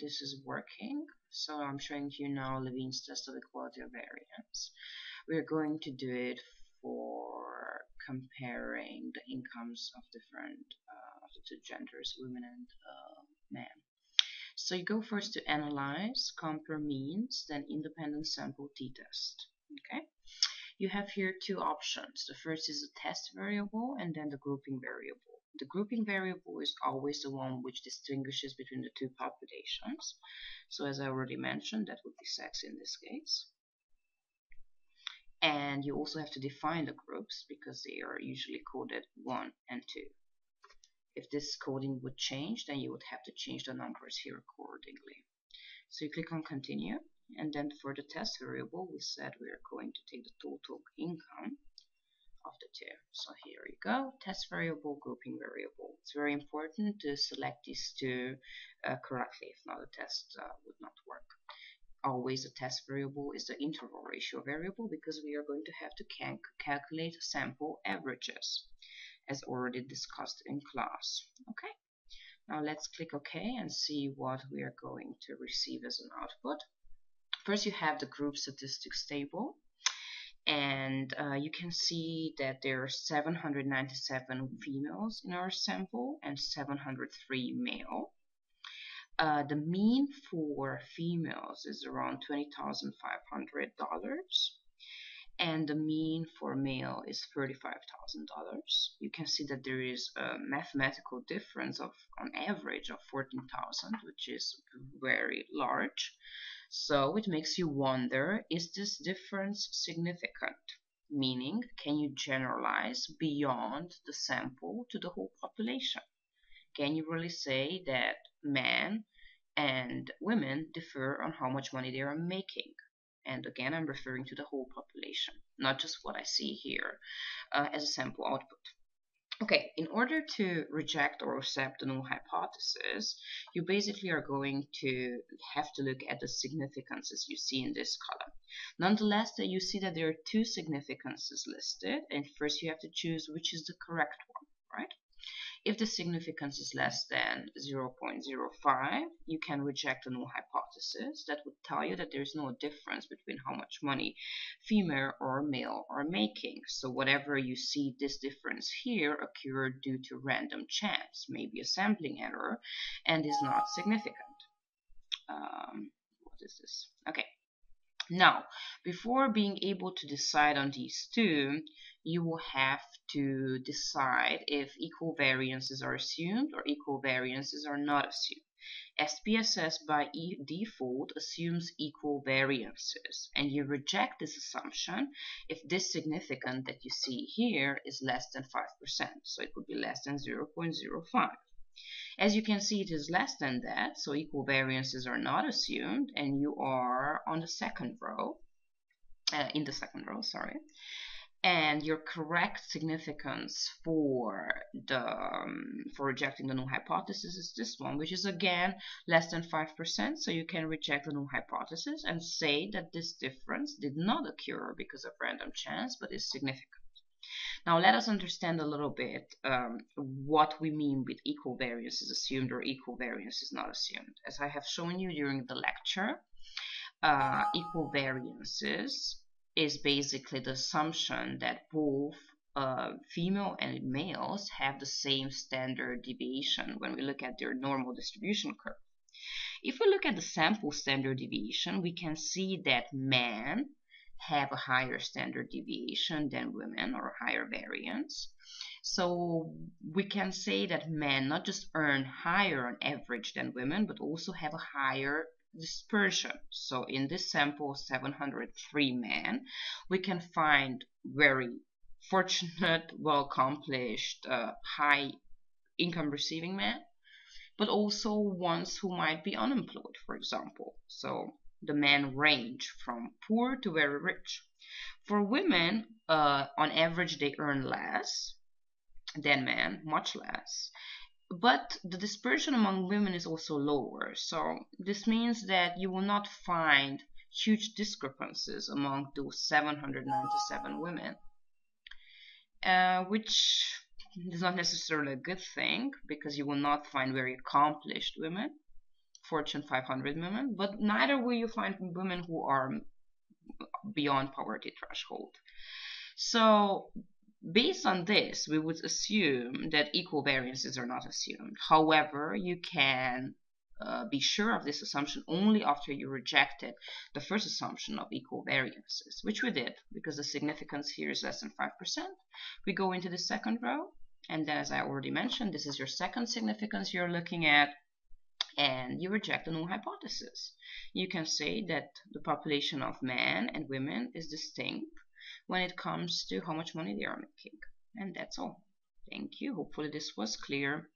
this is working. So I'm showing you now Levene's test of equality of variance. We're going to do it for comparing the incomes of different uh, of the two genders, women and uh, men. So you go first to analyze, compare means, then independent sample t-test. Okay. You have here two options. The first is the test variable and then the grouping variable. The grouping variable is always the one which distinguishes between the two populations. So as I already mentioned, that would be sex in this case. And you also have to define the groups because they are usually coded 1 and 2. If this coding would change, then you would have to change the numbers here accordingly. So you click on continue, and then for the test variable, we said we are going to take the total income of the two. So here you go, test variable, grouping variable. It's very important to select these two uh, correctly, if not the test uh, would not work. Always the test variable is the interval ratio variable because we are going to have to calculate sample averages as already discussed in class. Okay, now let's click OK and see what we are going to receive as an output. First you have the group statistics table and uh, you can see that there are 797 females in our sample and 703 male. Uh, the mean for females is around $20,500 and the mean for male is $35,000. You can see that there is a mathematical difference of on average of 14,000 which is very large. So it makes you wonder is this difference significant? Meaning can you generalize beyond the sample to the whole population? Can you really say that men and women differ on how much money they are making? and again I'm referring to the whole population, not just what I see here uh, as a sample output. Okay, in order to reject or accept the null hypothesis, you basically are going to have to look at the significances you see in this column. Nonetheless, you see that there are two significances listed, and first you have to choose which is the correct one, right? If the significance is less than 0.05, you can reject the null hypothesis. That would tell you that there's no difference between how much money female or male are making. So whatever you see this difference here occurred due to random chance, maybe a sampling error, and is not significant. Um, what is this? Okay. Now, before being able to decide on these two, you will have to decide if equal variances are assumed or equal variances are not assumed. SPSS by e default assumes equal variances and you reject this assumption if this significant that you see here is less than 5%, so it would be less than 0.05. As you can see, it is less than that, so equal variances are not assumed, and you are on the second row, uh, in the second row, sorry and your correct significance for the um, for rejecting the null hypothesis is this one which is again less than 5% so you can reject the null hypothesis and say that this difference did not occur because of random chance but is significant. Now let us understand a little bit um, what we mean with equal variance is assumed or equal variance is not assumed. As I have shown you during the lecture uh, equal variances is basically the assumption that both uh, female and males have the same standard deviation when we look at their normal distribution curve. If we look at the sample standard deviation, we can see that men have a higher standard deviation than women or higher variance. So we can say that men not just earn higher on average than women, but also have a higher dispersion. So in this sample 703 men, we can find very fortunate, well accomplished, uh, high income receiving men, but also ones who might be unemployed, for example. So the men range from poor to very rich. For women, uh, on average, they earn less than men, much less but the dispersion among women is also lower. So this means that you will not find huge discrepancies among those 797 women, uh, which is not necessarily a good thing because you will not find very accomplished women. Fortune 500 women, but neither will you find women who are beyond poverty threshold. So based on this, we would assume that equal variances are not assumed. However, you can uh, be sure of this assumption only after you rejected the first assumption of equal variances, which we did because the significance here is less than 5%. We go into the second row, and then as I already mentioned, this is your second significance you're looking at, and you reject the null hypothesis. You can say that the population of men and women is distinct when it comes to how much money they are making. And that's all. Thank you. Hopefully this was clear.